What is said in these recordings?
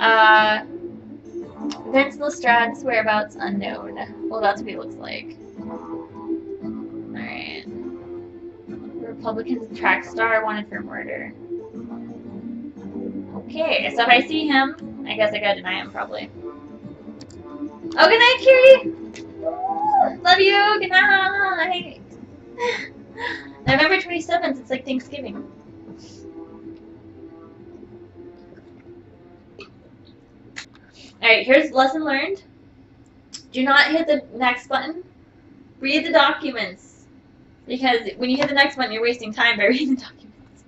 Uh, Vince Lestrade's whereabouts unknown. Well, that's what he looks like. Alright. Republican track star wanted for murder. Okay, so if I see him, I guess I gotta deny him probably. Oh, good night, Kiri! Love you! Good night! November 27th, it's like Thanksgiving. Alright, here's lesson learned. Do not hit the next button. Read the documents. Because when you hit the next button, you're wasting time by reading the documents.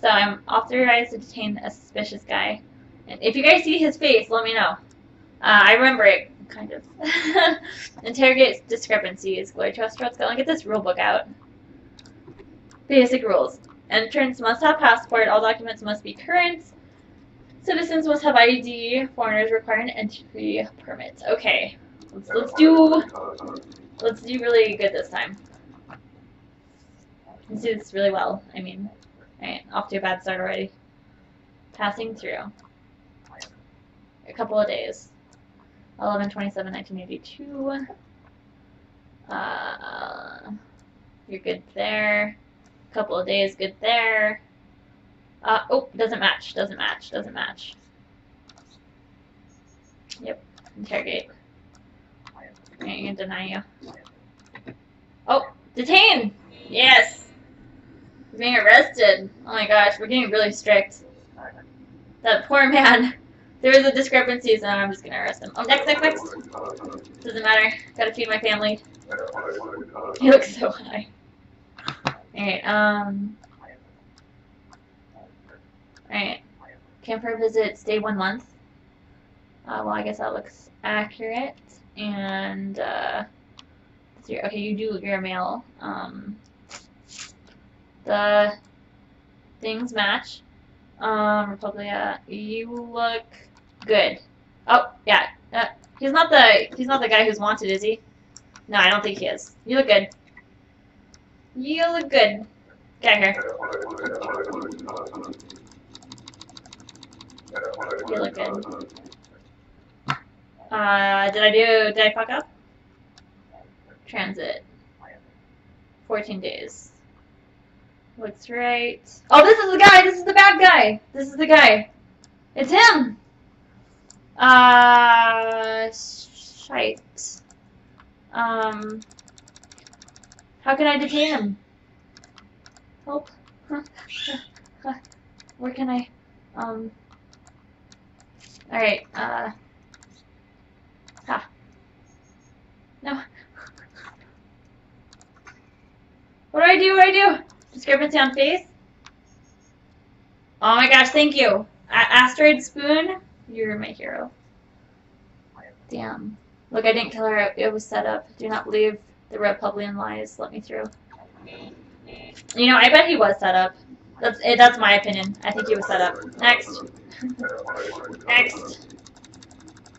So I'm authorized to detain a suspicious guy. And if you guys see his face, let me know. Uh, I remember it, kind of. Interrogate discrepancies. Glory to Arstotzka. Go and get this rule book out. Basic rules. Entrants must have passport. All documents must be current. Citizens must have ID. Foreigners require an entry permit. Okay, let's, let's do let's do really good this time. Let's do this really well. I mean, alright, off to a bad start already. Passing through. A couple of days. 11 27 1982. Uh, you're good there. A couple of days, good there. Uh, oh, doesn't match, doesn't match, doesn't match. Yep, interrogate. I'm gonna deny you. Oh, detain! Yes! He's being arrested. Oh my gosh, we're getting really strict. That poor man. There is a discrepancy, so I'm just gonna arrest him. Oh, next, next, next! Doesn't matter. Gotta feed my family. He looks so high. Alright, um... Alright. Camper visit, stay one month. Uh, well, I guess that looks accurate. And, uh, okay, you do your mail. Um, the things match. Um, Republia, you look good. Oh, yeah. Uh, he's not the he's not the guy who's wanted, is he? No, I don't think he is. You look good. You look good. Get here. You look good. Uh, did I do, did I fuck up? Transit. 14 days. Looks right. Oh, this is the guy! This is the bad guy! This is the guy. It's him! Uh, shite. Um, how can I detain him? Help. Where can I, um, alright, uh, ha. No. What do I do? What do I do? Discrepancy on face? Oh my gosh, thank you. A Asteroid Spoon, you're my hero. Damn. Look, I didn't kill her. It was set up. Do not believe the Republican lies. Let me through. You know, I bet he was set up. That's it, that's my opinion. I think he was set up. Next. Next.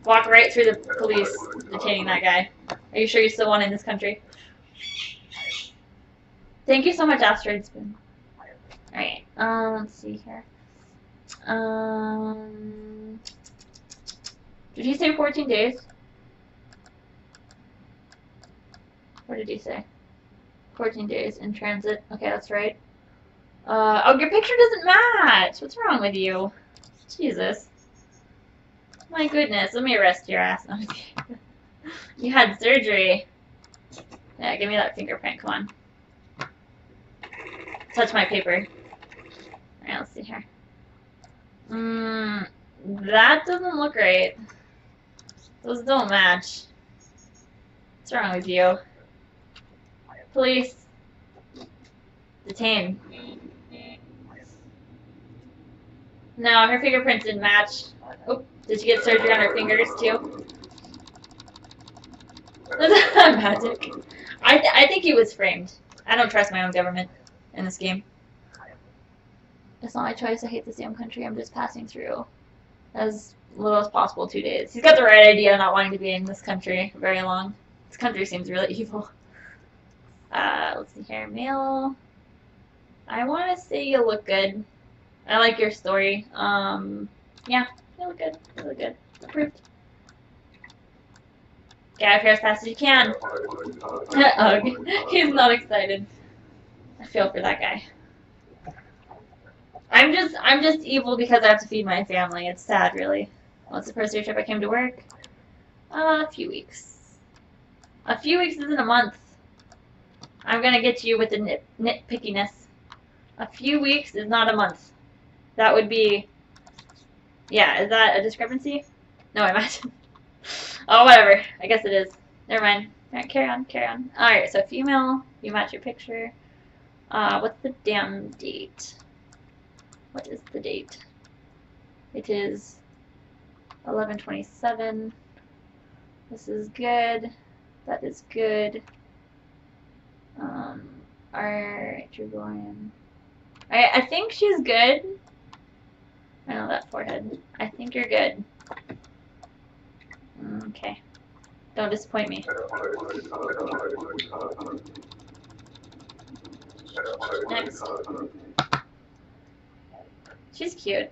Walk right through the police detaining that guy. Are you sure you still want in this country? Thank you so much, Asteroid Spoon. Alright, um, let's see here. Um, did he say 14 days? What did he say? 14 days in transit. Okay, that's right. Uh, oh, your picture doesn't match! What's wrong with you? Jesus. My goodness, let me arrest your ass. you had surgery. Yeah, give me that fingerprint, come on. Touch my paper. Alright, let's see here. Mmm, that doesn't look right. Those don't match. What's wrong with you? Police. Detain. No, her fingerprints didn't match. Oh, did she get surgery on her fingers too? Magic. I, th I think he was framed. I don't trust my own government in this game. It's not my choice. I hate this damn country. I'm just passing through as little as possible two days. He's got the right idea not wanting to be in this country very long. This country seems really evil. Uh, let's see here. Mail. I want to say you look good. I like your story. Um, yeah, look good. Look good. Approved. Get out of here as fast as you can. Ugh. He's not excited. I feel for that guy. I'm just I'm just evil because I have to feed my family. It's sad, really. What's the first year trip I came to work? Uh, a few weeks. A few weeks isn't a month. I'm gonna get you with the nit nitpickiness. A few weeks is not a month. That would be. Yeah, is that a discrepancy? No, I imagine. oh, whatever. I guess it is. Never mind. Alright, carry on, carry on. Alright, so female, you match your picture. Uh, what's the damn date? What is the date? It is 1127. This is good. That is good. Um, alright, going. I, I think she's good. I know that forehead. I think you're good. Okay. Don't disappoint me. Next. She's cute.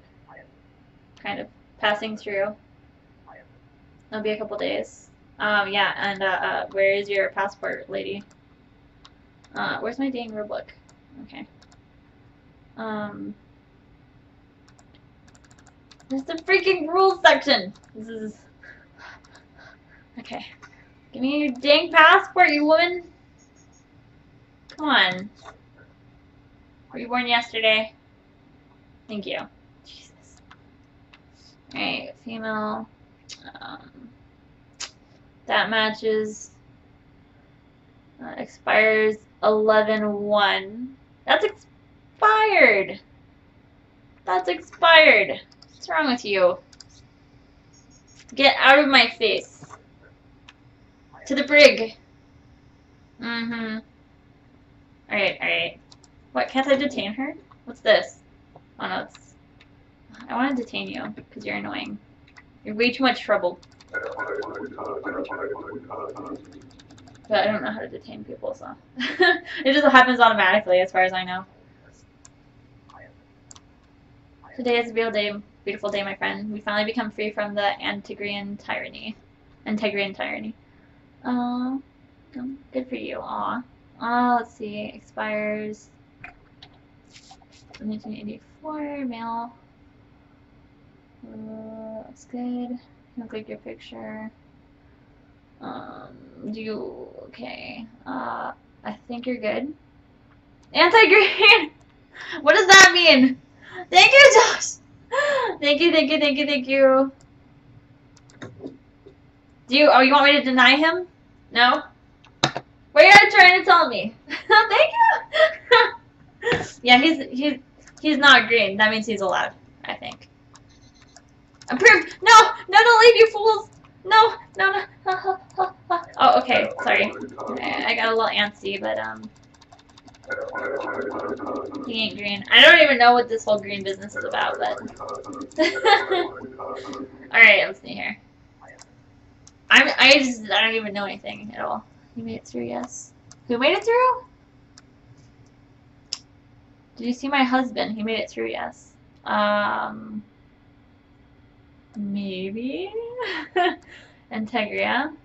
Kind of passing through. It'll be a couple days. Um, yeah, and uh, uh, where is your passport, lady? Uh, where's my dang book? Okay. Um, there's the freaking rules section. This is okay. Give me your dang passport, you woman. Come on. Were you born yesterday? Thank you. Jesus. Alright, female. Um, that matches. Uh, expires 11-1. That's expired! That's expired! What's wrong with you? Get out of my face. To the brig. Mm-hmm. Alright, alright. What, can't I detain her? What's this? Oh no, it's... I want to detain you, because you're annoying. You're way too much trouble. But I don't know how to detain people, so... it just happens automatically, as far as I know. Today is a real day, beautiful day, my friend. We finally become free from the Antegrian tyranny. Antegrian tyranny. Oh, good for you. Aw. Oh, let's see. Expires 1984, male. Uh, that's good. Look like your picture. Um, do you, okay. Uh, I think you're good. Anti-green! what does that mean? Thank you, Josh! Thank you, thank you, thank you, thank you. Do you, oh, you want me to deny him? No? What are you trying to tell me? thank you! yeah, he's, he's, he's not green. That means he's allowed, I think. Approved! No! No, don't leave, you fools! No! No, no! oh, okay. Sorry. I got a little antsy, but, um... He ain't green. I don't even know what this whole green business is about, but... Alright, let's see here. I'm, I just, I don't even know anything at all. You made it through, yes. Who made it through? Did you see my husband? He made it through, yes. Um... Maybe? Antegria.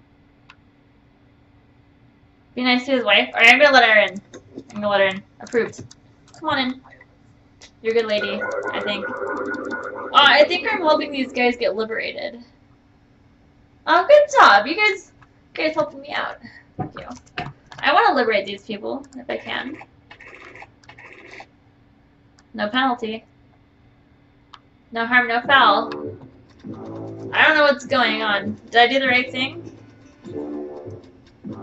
Be nice to his wife. Alright, I'm gonna let her in. I'm gonna let her in. Approved. Come on in. You're a good lady, I think. Oh, I think I'm helping these guys get liberated. Oh, good job. You guys, you guys helping me out. Thank you. I want to liberate these people, if I can. No penalty. No harm, no foul. I don't know what's going on. Did I do the right thing?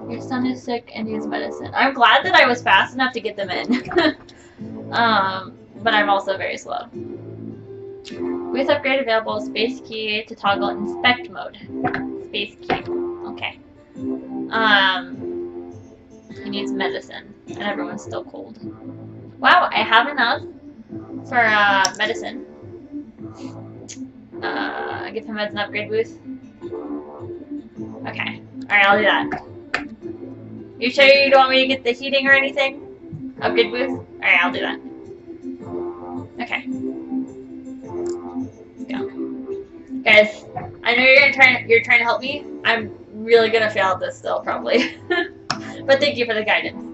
Your son is sick and needs medicine. I'm glad that I was fast enough to get them in. um, but I'm also very slow. With upgrade available, space key to toggle inspect mode. Space key. Okay. Um, he needs medicine, and everyone's still cold. Wow, I have enough for uh, medicine. Uh, give him meds an upgrade booth. Okay. Alright, I'll do that. You sure you don't want me to get the heating or anything? Upgrade booth? Alright, I'll do that. Okay. Go. Guys, I know you're gonna try you're trying to help me. I'm really gonna fail at this still, probably. but thank you for the guidance.